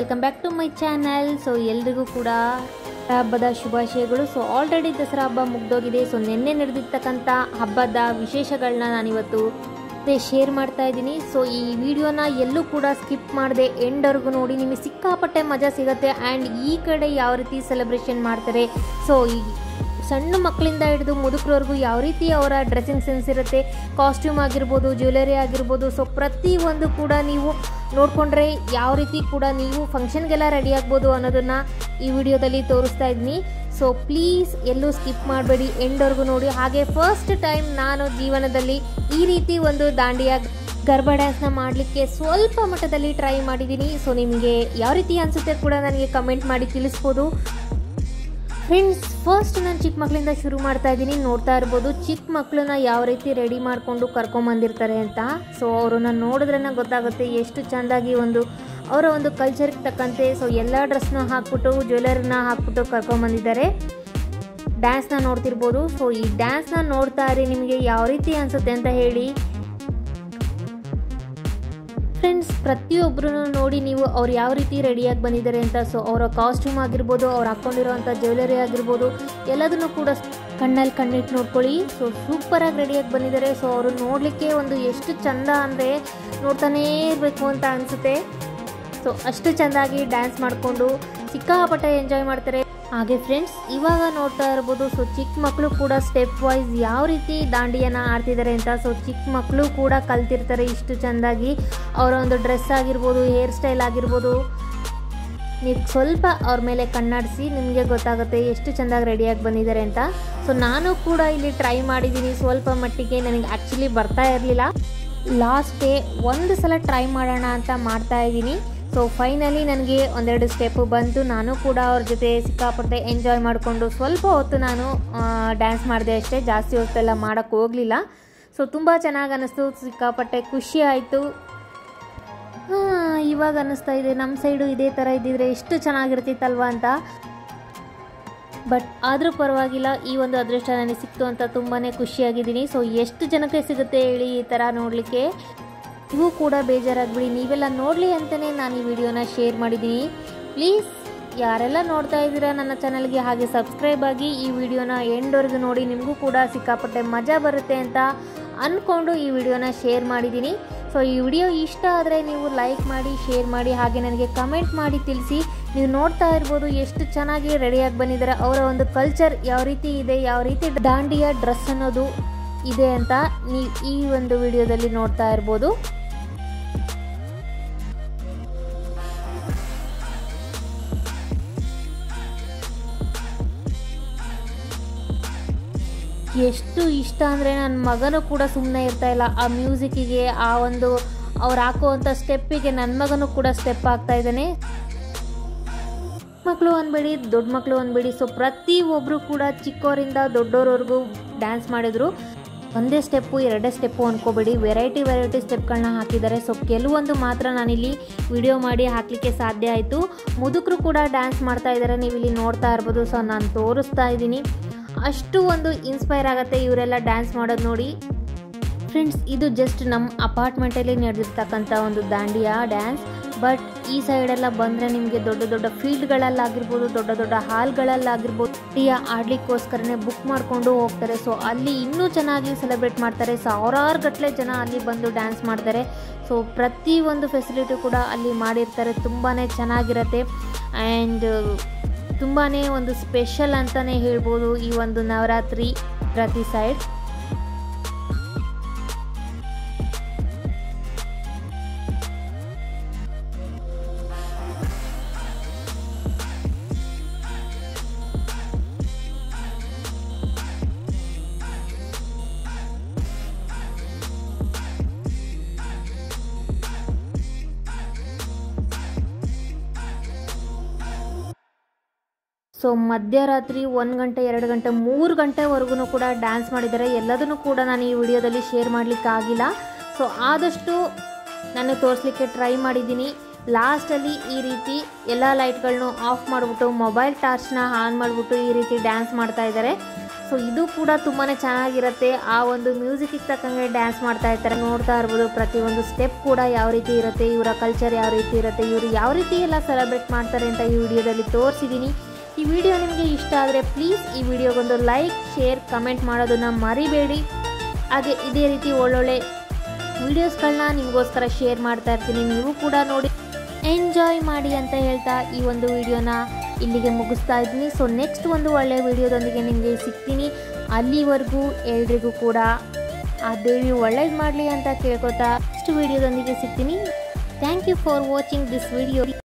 Welcome back to my channel so ಎಲ್ರಿಗೂ ಕೂಡ ಹಬ್ಬದ ಶುಭಾಶಯಗಳು. ಸೊ ಆಲ್ರೆಡಿ ದಸರಾ ಹಬ್ಬ ಮುಗ್ದೋಗಿದೆ. ಸೊ ನಿನ್ನೆ ನಡೆದಿರ್ತಕ್ಕಂಥ ಹಬ್ಬದ ವಿಶೇಷಗಳನ್ನ ನಾನಿವತ್ತು ಶೇರ್ ಮಾಡ್ತಾ ಇದ್ದೀನಿ. ಸೊ ಈ ವಿಡಿಯೋನ ಎಲ್ಲೂ ಕೂಡ ಸ್ಕಿಪ್ ಮಾಡದೆ ಎಂಡ್ವರೆಗೂ ನೋಡಿ. ನಿಮಗೆ ಸಿಕ್ಕಾಪಟ್ಟೆ ಮಜಾ ಸಿಗುತ್ತೆ. ಆ್ಯಂಡ್ ಈ ಕಡೆ ಯಾವ ರೀತಿ ಸೆಲೆಬ್ರೇಷನ್ ಮಾಡ್ತಾರೆ. ಸೊ ಈ ಸಣ್ಣ ಮಕ್ಕಳಿಂದ ಹಿಡಿದು ಮುದುಕರವರೆಗೂ ಯಾವ ರೀತಿ ಅವರ ಡ್ರೆಸ್ಸಿಂಗ್ ಸೆನ್ಸ್ ಇರುತ್ತೆ ಕಾಸ್ಟ್ಯೂಮ್ ಆಗಿರ್ಬೋದು ಜ್ಯುವೆಲರಿ ಆಗಿರ್ಬೋದು ಸೊ ಪ್ರತಿಯೊಂದು ಕೂಡ ನೀವು ನೋಡಿಕೊಂಡ್ರೆ ಯಾವ ರೀತಿ ಕೂಡ ನೀವು ಫಂಕ್ಷನ್ಗೆಲ್ಲ ರೆಡಿ ಆಗ್ಬೋದು ಅನ್ನೋದನ್ನು ಈ ವಿಡಿಯೋದಲ್ಲಿ ತೋರಿಸ್ತಾ ಇದ್ದೀನಿ. ಸೊ ಪ್ಲೀಸ್ ಎಲ್ಲೂ ಸ್ಕಿಪ್ ಮಾಡಬೇಡಿ ಎಂಡವರೆಗೂ ನೋಡಿ. ಹಾಗೆ ಫಸ್ಟ್ ಟೈಮ್ ನಾನು ಜೀವನದಲ್ಲಿ ಈ ರೀತಿ ಒಂದು ದಾಂಡಿಯ ಗರ್ಭ ಡ್ಯಾನ್ಸ್ನ ಮಾಡಲಿಕ್ಕೆ ಸ್ವಲ್ಪ ಮಟ್ಟದಲ್ಲಿ ಟ್ರೈ ಮಾಡಿದ್ದೀನಿ. ಸೊ ನಿಮಗೆ ಯಾವ ರೀತಿ ಅನಿಸುತ್ತೆ ಕೂಡ ನನಗೆ ಕಮೆಂಟ್ ಮಾಡಿ ತಿಳಿಸ್ಬೋದು. ಫ್ರೆಂಡ್ಸ್ ಫಸ್ಟ್ ನಾನು ಚಿಕ್ಕ ಮಕ್ಕಳಿಂದ ಶುರು ಮಾಡ್ತಾ ಇದ್ದೀನಿ. ನೋಡ್ತಾ ಇರ್ಬೋದು ಚಿಕ್ಕ ಮಕ್ಕಳನ್ನ ಯಾವ ರೀತಿ ರೆಡಿ ಮಾಡಿಕೊಂಡು ಕರ್ಕೊಂಬಂದಿರ್ತಾರೆ ಅಂತ. ಸೊ ಅವರನ್ನ ನೋಡಿದ್ರೆ ಗೊತ್ತಾಗುತ್ತೆ ಎಷ್ಟು ಚೆಂದಾಗಿ ಒಂದು ಅವರ ಒಂದು ಕಲ್ಚರ್ಗೆ ತಕ್ಕಂತೆ. ಸೊ ಎಲ್ಲ ಡ್ರೆಸ್ನ ಹಾಕ್ಬಿಟ್ಟು ಜ್ಯುವೆಲರಿನ ಹಾಕ್ಬಿಟ್ಟು ಕರ್ಕೊಂಬಂದಿದ್ದಾರೆ ಡ್ಯಾನ್ಸ್ನ ನೋಡ್ತಿರ್ಬೋದು. ಸೊ ಈ ಡ್ಯಾನ್ಸ್ನ ನೋಡ್ತಾ ಇರಿ, ನಿಮಗೆ ಯಾವ ರೀತಿ ಅನಿಸುತ್ತೆ ಅಂತ ಹೇಳಿ. ಫ್ರೆಂಡ್ಸ್ ಪ್ರತಿಯೊಬ್ಬರೂ ನೋಡಿ ನೀವು ಅವ್ರು ಯಾವ ರೀತಿ ರೆಡಿಯಾಗಿ ಬಂದಿದ್ದಾರೆ ಅಂತ ಸೊ ಅವರ ಕಾಸ್ಟ್ಯೂಮ್ ಆಗಿರ್ಬೋದು, ಅವ್ರು ಹಾಕ್ಕೊಂಡಿರೋವಂಥ ಜ್ಯುವೆಲರಿ ಆಗಿರ್ಬೋದು, ಎಲ್ಲದನ್ನು ಕೂಡ ಕಣ್ಣಲ್ಲಿ ಕಣ್ಣಿಟ್ಟು ನೋಡ್ಕೊಳ್ಳಿ. ಸೊ ಸೂಪರಾಗಿ ರೆಡಿಯಾಗಿ ಬಂದಿದ್ದಾರೆ. ಸೊ ಅವರು ನೋಡಲಿಕ್ಕೆ ಒಂದು ಎಷ್ಟು ಚಂದ ಅಂದರೆ ನೋಡ್ತಾನೇ ಇರಬೇಕು ಅಂತ ಅನಿಸುತ್ತೆ. ಸೊ ಅಷ್ಟು ಚೆಂದಾಗಿ ಡ್ಯಾನ್ಸ್ ಮಾಡಿಕೊಂಡು, ಸಿಕ್ಕಾಪಟ್ಟೆ ಎಂಜಾಯ್ ಮಾಡ್ತಾರೆ. ಹಾಗೆ ಫ್ರೆಂಡ್ಸ್ ಇವಾಗ ನೋಡ್ತಾ ಇರ್ಬೋದು ಸೊ ಚಿಕ್ಕ ಮಕ್ಕಳು ಕೂಡ ಸ್ಟೆಪ್ ವೈಸ್ ಯಾವ ರೀತಿ ದಾಂಡಿಯನ್ನು ಆಡ್ತಿದ್ದಾರೆ ಅಂತ ಸೊ ಚಿಕ್ಕ ಮಕ್ಕಳು ಕೂಡ ಕಲ್ತಿರ್ತಾರೆ ಇಷ್ಟು ಚೆಂದಾಗಿ. ಅವರ ಒಂದು ಡ್ರೆಸ್ ಆಗಿರ್ಬೋದು ಹೇರ್ ಸ್ಟೈಲ್ ಆಗಿರ್ಬೋದು. ನೀವು ಸ್ವಲ್ಪ ಅವ್ರ ಮೇಲೆ ಕಣ್ಣಾಡಿಸಿ, ನಿಮಗೆ ಗೊತ್ತಾಗುತ್ತೆ ಎಷ್ಟು ಚೆಂದಾಗಿ ರೆಡಿಯಾಗಿ ಬಂದಿದ್ದಾರೆ ಅಂತ. ಸೊ ನಾನು ಕೂಡ ಇಲ್ಲಿ ಟ್ರೈ ಮಾಡಿದ್ದೀನಿ, ಸ್ವಲ್ಪ ಮಟ್ಟಿಗೆ ನನಗೆ ಆ್ಯಕ್ಚುಲಿ ಬರ್ತಾ ಇರಲಿಲ್ಲ. ಲಾಸ್ಟ್ ಡೇ ಒಂದು ಸಲ ಟ್ರೈ ಮಾಡೋಣ ಅಂತ ಮಾಡ್ತಾ ಇದ್ದೀನಿ. ಸೊ ಫೈನಲಿ ನನಗೆ ಒಂದೆರಡು ಸ್ಟೆಪ್ ಬಂತು. ನಾನು ಕೂಡ ಅವ್ರ ಜೊತೆ ಸಿಕ್ಕಾಪಟ್ಟೆ ಎಂಜಾಯ್ ಮಾಡಿಕೊಂಡು ಸ್ವಲ್ಪ ಹೊತ್ತು ನಾನು ಡ್ಯಾನ್ಸ್ ಮಾಡಿದೆ ಅಷ್ಟೇ. ಜಾಸ್ತಿ ಹೊತ್ತೆಲ್ಲ ಮಾಡೋಕ್ಕೆ ಹೋಗಲಿಲ್ಲ. ಸೊ ತುಂಬ ಚೆನ್ನಾಗಿ ಅನ್ನಿಸ್ತು ಸಿಕ್ಕಾಪಟ್ಟೆ ಖುಷಿ ಆಯಿತು. ಇವಾಗ ಅನ್ನಿಸ್ತಾ ಇದೆ. ನಮ್ಮ ಸೈಡು ಇದೇ ಥರ ಇದ್ದಿದ್ರೆ ಎಷ್ಟು ಚೆನ್ನಾಗಿರ್ತಿತ್ತಲ್ವ ಅಂತ. ಬಟ್ ಆದರೂ ಪರವಾಗಿಲ್ಲ, ಈ ಒಂದು ಅದೃಷ್ಟ ನನಗೆ ಸಿಕ್ತು ಅಂತ ತುಂಬಾ ಖುಷಿಯಾಗಿದ್ದೀನಿ. ಸೊ ಎಷ್ಟು ಜನಕ್ಕೆ ಸಿಗುತ್ತೆ ಹೇಳಿ ಈ ಥರ ನೋಡಲಿಕ್ಕೆ? ನೀವು ಕೂಡ ಬೇಜಾರಾಗ್ಬಿಡಿ. ನೀವೆಲ್ಲ ನೋಡಲಿ ಅಂತಲೇ ನಾನು ಈ ವಿಡಿಯೋನ ಶೇರ್ ಮಾಡಿದ್ದೀನಿ. ಪ್ಲೀಸ್ ಯಾರೆಲ್ಲ ನೋಡ್ತಾ ಇದ್ದೀರಾ ನನ್ನ ಚಾನಲ್ಗೆ ಹಾಗೆ ಸಬ್ಸ್ಕ್ರೈಬ್ ಆಗಿ ಈ ವಿಡಿಯೋನ ಎಂಡ್ವರೆಗೂ ನೋಡಿ, ನಿಮಗೂ ಕೂಡ ಸಿಕ್ಕಾಪಟ್ಟೆ ಮಜಾ ಬರುತ್ತೆ ಅಂತ ಅಂದ್ಕೊಂಡು ಈ ವಿಡಿಯೋನ ಶೇರ್ ಮಾಡಿದ್ದೀನಿ. ಸೊ, ಈ ವಿಡಿಯೋ ಇಷ್ಟ ಆದರೆ ನೀವು ಲೈಕ್ ಮಾಡಿ, ಶೇರ್ ಮಾಡಿ, ಹಾಗೆ ನನಗೆ ಕಮೆಂಟ್ ಮಾಡಿ ತಿಳಿಸಿ. ನೀವು ನೋಡ್ತಾ ಇರ್ಬೋದು ಎಷ್ಟು ಚೆನ್ನಾಗಿ ರೆಡಿಯಾಗಿ ಬಂದಿದ್ದಾರೆ. ಅವರ ಒಂದು ಕಲ್ಚರ್ ಯಾವ ರೀತಿ ಇದೆ, ಯಾವ ರೀತಿ ದಾಂಡಿಯ ಡ್ರೆಸ್ ಅನ್ನೋದು ಇದೆ ಅಂತ ನೀವು ಈ ಒಂದು ವಿಡಿಯೋದಲ್ಲಿ ನೋಡ್ತಾ ಇರ್ಬೋದು. ಎಷ್ಟು ಇಷ್ಟ ಅಂದರೆ ನನ್ನ ಮಗನೂ ಕೂಡ ಸುಮ್ಮನೆ ಇರ್ತಾ ಇಲ್ಲ. ಆ ಮ್ಯೂಸಿಕ್ಕಿಗೆ ಆ ಒಂದು ಅವ್ರು ಹಾಕುವಂಥ ಸ್ಟೆಪ್ಪಿಗೆ ನನ್ನ ಮಗನೂ ಕೂಡ ಸ್ಟೆಪ್ ಆಗ್ತಾ ಇದ್ದಾನೆ. ಮಕ್ಕಳು ಅನ್ಬೇಡಿ ದೊಡ್ಡ ಮಕ್ಕಳು ಅನ್ಬೇಡಿ. ಸೊ ಪ್ರತಿಯೊಬ್ಬರು ಕೂಡ ಚಿಕ್ಕವರಿಂದ ದೊಡ್ಡೋರವರೆಗೂ ಡ್ಯಾನ್ಸ್ ಮಾಡಿದರು. ಒಂದೇ ಸ್ಟೆಪ್ಪು ಎರಡೇ ಸ್ಟೆಪ್ಪು ಅಂದ್ಕೋಬೇಡಿ ವೆರೈಟಿ ವೆರೈಟಿ ಸ್ಟೆಪ್ಗಳನ್ನ ಹಾಕಿದ್ದಾರೆ. ಸೊ ಕೆಲವೊಂದು ಮಾತ್ರ ನಾನಿಲ್ಲಿ ವಿಡಿಯೋ ಮಾಡಿ ಹಾಕಲಿಕ್ಕೆ ಸಾಧ್ಯ ಆಯಿತು. ಮುದುಕರು ಕೂಡ ಡ್ಯಾನ್ಸ್ ಮಾಡ್ತಾ ಇದ್ದಾರೆ ನೀವು ಇಲ್ಲಿ ನೋಡ್ತಾ ಇರ್ಬೋದು. ಸೊ ನಾನು ತೋರಿಸ್ತಾ ಇದ್ದೀನಿ. ಅಷ್ಟು ಒಂದು ಇನ್ಸ್ಪೈರ್ ಆಗುತ್ತೆ ಇವರೆಲ್ಲ ಡ್ಯಾನ್ಸ್ ಮಾಡೋದು ನೋಡಿ. ಫ್ರೆಂಡ್ಸ್ ಇದು ಜಸ್ಟ್ ನಮ್ಮ ಅಪಾರ್ಟ್ಮೆಂಟಲ್ಲಿ ನಡೆದಿರ್ತಕ್ಕಂಥ ಒಂದು ದಾಂಡಿಯಾ ಡ್ಯಾನ್ಸ್ ಬಟ್ ಈ ಸೈಡೆಲ್ಲ ಬಂದರೆ ನಿಮಗೆ ದೊಡ್ಡ ದೊಡ್ಡ ಫೀಲ್ಡ್ಗಳಲ್ಲಾಗಿರ್ಬೋದು ದೊಡ್ಡ ದೊಡ್ಡ ಹಾಲ್ಗಳಲ್ಲಾಗಿರ್ಬೋದು ಡಿಯಾ ಆಡ್ಲಿಕ್ಕೋಸ್ಕರನೇ ಬುಕ್ ಮಾಡಿಕೊಂಡು ಹೋಗ್ತಾರೆ. ಸೊ ಅಲ್ಲಿ ಇನ್ನೂ ಚೆನ್ನಾಗಿ ಸೆಲೆಬ್ರೇಟ್ ಮಾಡ್ತಾರೆ. ಸಾವಿರಾರು ಗಟ್ಟಲೆ ಜನ ಅಲ್ಲಿ ಬಂದು ಡ್ಯಾನ್ಸ್ ಮಾಡ್ತಾರೆ. ಸೊ ಪ್ರತಿ ಒಂದು ಫೆಸಿಲಿಟಿ ಕೂಡ ಅಲ್ಲಿ ಮಾಡಿರ್ತಾರೆ. ತುಂಬಾ ಚೆನ್ನಾಗಿರುತ್ತೆ. ಆ್ಯಂಡ್ ತುಂಬಾ ಒಂದು ಸ್ಪೆಷಲ್ ಅಂತಲೇ ಹೇಳ್ಬೋದು ಈ ಒಂದು ನವರಾತ್ರಿ ಪ್ರತಿ ಸೈಡ್. ಸೊ ಮಧ್ಯರಾತ್ರಿ ಒಂದು ಗಂಟೆ, ಎರಡು ಗಂಟೆ, ಮೂರು ಗಂಟೆವರೆಗೂ ಕೂಡ ಡ್ಯಾನ್ಸ್ ಮಾಡಿದ್ದಾರೆ. ಎಲ್ಲದನ್ನು ಕೂಡ ನಾನು ಈ ವಿಡಿಯೋದಲ್ಲಿ ಶೇರ್ ಮಾಡಲಿಕ್ಕಾಗಿಲ್ಲ ಸೊ ಆದಷ್ಟು ನಾನು ತೋರಿಸ್ಲಿಕ್ಕೆ ಟ್ರೈ ಮಾಡಿದ್ದೀನಿ. ಲಾಸ್ಟಲ್ಲಿ ಈ ರೀತಿ ಎಲ್ಲ ಲೈಟ್ಗಳನ್ನೂ ಆಫ್ ಮಾಡಿಬಿಟ್ಟು ಮೊಬೈಲ್ ಟಾರ್ಚ್ನ ಆನ್ ಮಾಡಿಬಿಟ್ಟು ಈ ರೀತಿ ಡ್ಯಾನ್ಸ್ ಮಾಡ್ತಾ ಇದ್ದಾರೆ. ಸೊ ಇದು ಕೂಡ ತುಂಬಾ ಚೆನ್ನಾಗಿರುತ್ತೆ. ಆ ಒಂದು ಮ್ಯೂಸಿಕ್ಗೆ ತಕ್ಕಂಗೆ ಡ್ಯಾನ್ಸ್ ಮಾಡ್ತಾ ಇರ್ತಾರೆ. ನೋಡ್ತಾ ಇರ್ಬೋದು, ಪ್ರತಿಯೊಂದು ಸ್ಟೆಪ್ ಕೂಡ ಯಾವ ರೀತಿ ಇರುತ್ತೆ, ಇವರ ಕಲ್ಚರ್ ಯಾವ ರೀತಿ ಇರುತ್ತೆ, ಇವರು ಯಾವ ರೀತಿ ಎಲ್ಲ ಸೆಲೆಬ್ರೇಟ್ ಮಾಡ್ತಾರೆ ಅಂತ ಈ ವಿಡಿಯೋದಲ್ಲಿ ತೋರಿಸಿದ್ದೀನಿ. ಈ ವಿಡಿಯೋ ನಿಮಗೆ ಇಷ್ಟ ಆದರೆ ಪ್ಲೀಸ್ ಈ ವಿಡಿಯೋಗೊಂದು ಲೈಕ್ ಶೇರ್ ಕಮೆಂಟ್ ಮಾಡೋದನ್ನು ಮರಿಬೇಡಿ. ಹಾಗೆ ಇದೇ ರೀತಿ ಒಳ್ಳೊಳ್ಳೆ ವಿಡಿಯೋಸ್ಗಳನ್ನ ನಿಮಗೋಸ್ಕರ ಶೇರ್ ಮಾಡ್ತಾ ಇರ್ತೀನಿ. ನೀವು ಕೂಡ ನೋಡಿ ಎಂಜಾಯ್ ಮಾಡಿ ಅಂತ ಹೇಳ್ತಾ ಈ ಒಂದು ವಿಡಿಯೋನ ಇಲ್ಲಿಗೆ ಮುಗಿಸ್ತಾ ಇದ್ದೀನಿ. ಸೊ ನೆಕ್ಸ್ಟ್ ಒಂದು ಒಳ್ಳೆ ವಿಡಿಯೋದೊಂದಿಗೆ ನಿಮಗೆ ಸಿಗ್ತೀನಿ. ಅಲ್ಲಿವರೆಗೂ ಎಲ್ರಿಗೂ ಕೂಡ ಆ ದೇವಿ ಒಳ್ಳೇದು ಮಾಡಲಿ ಅಂತ ಕೇಳ್ಕೊತಾ ನೆಕ್ಸ್ಟ್ ವಿಡಿಯೋದೊಂದಿಗೆ ಸಿಗ್ತೀನಿ. Thank you for watching this video